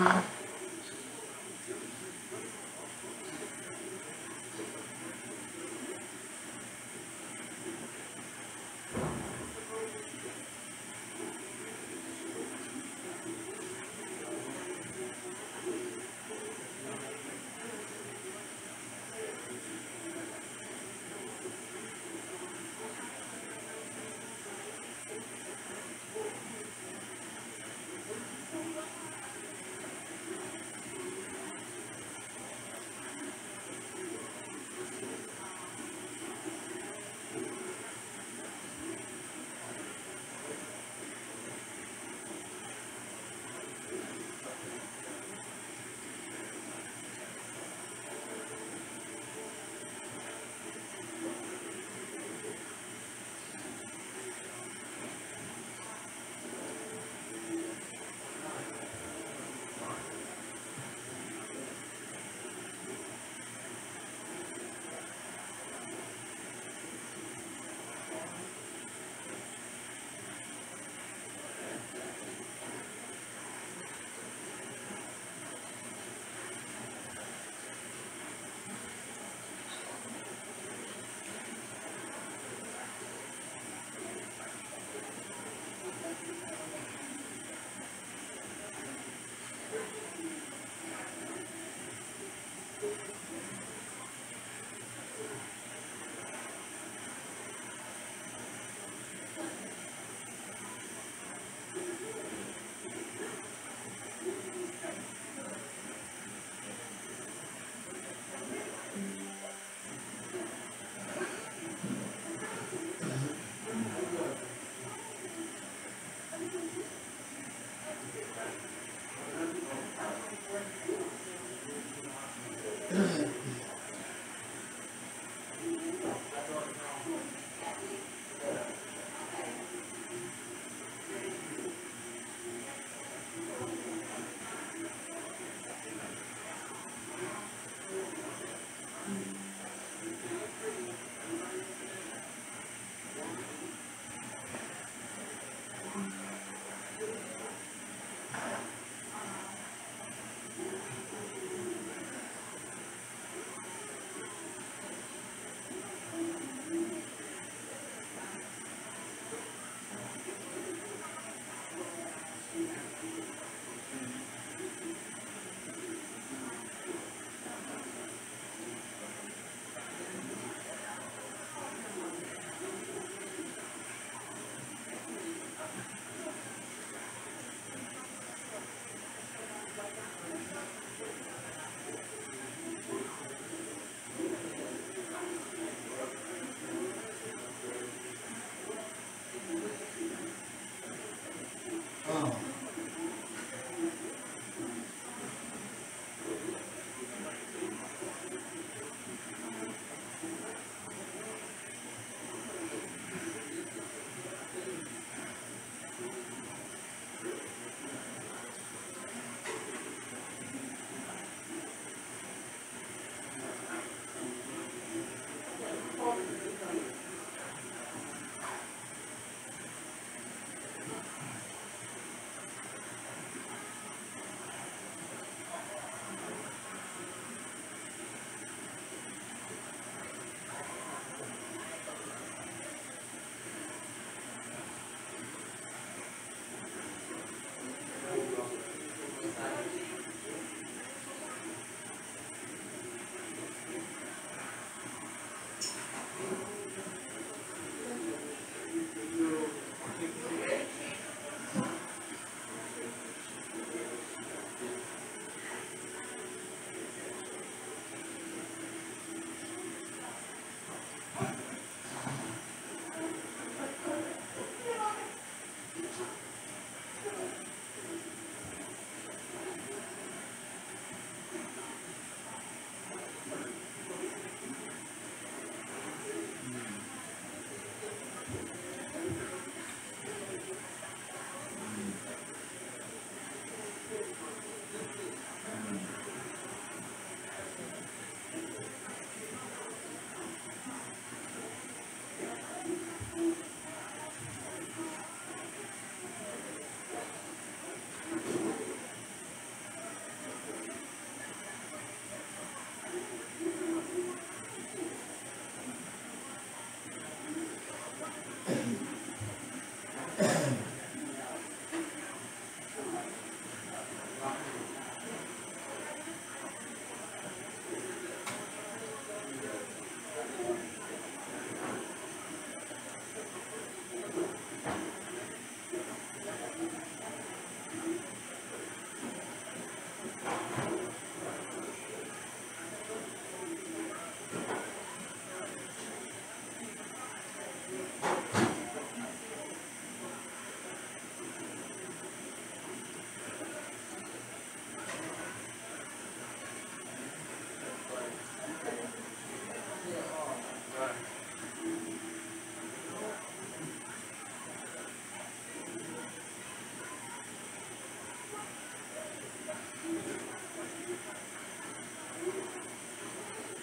Mm-hmm.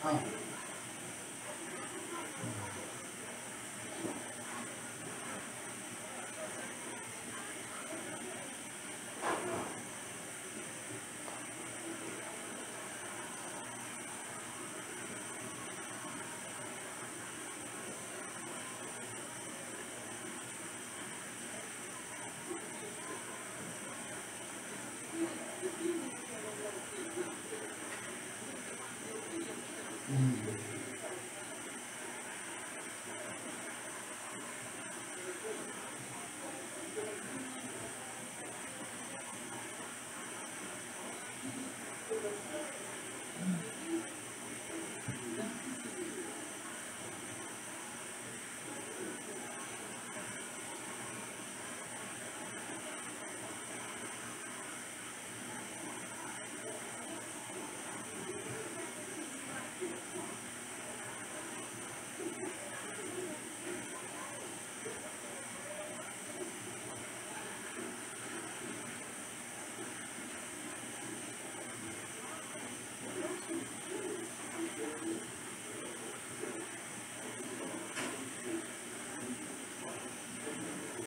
come. Mm.